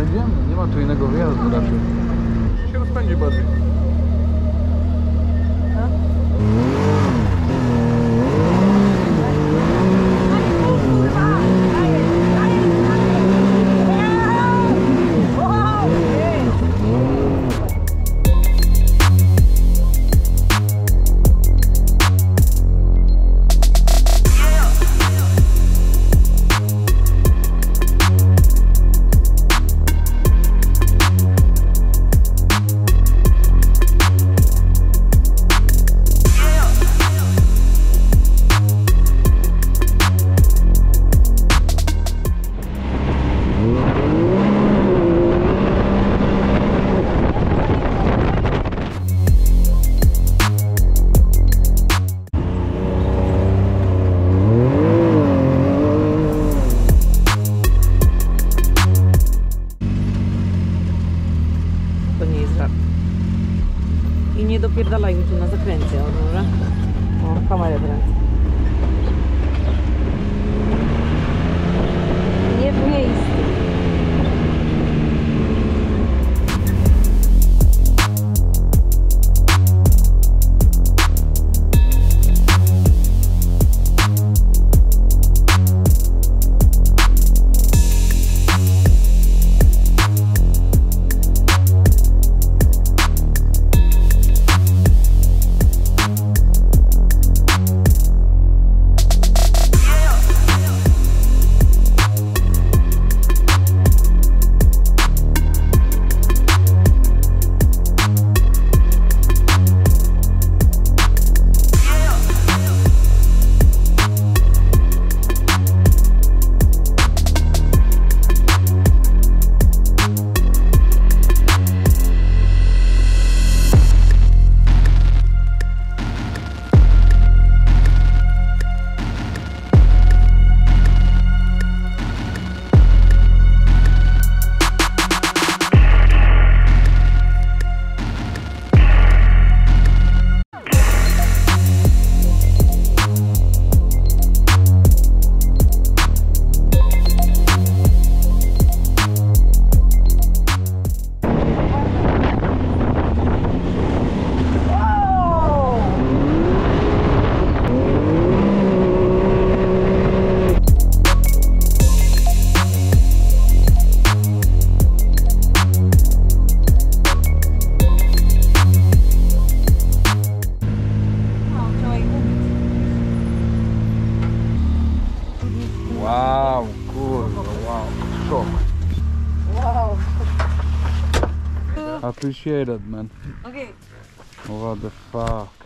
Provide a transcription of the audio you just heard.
będziemy? Nie ma tu innego wjazdu raczej. Się rozpędzi bardziej. dalają tu na zakręcie, Aurora. Appreciate it, man. Okay. What the fuck.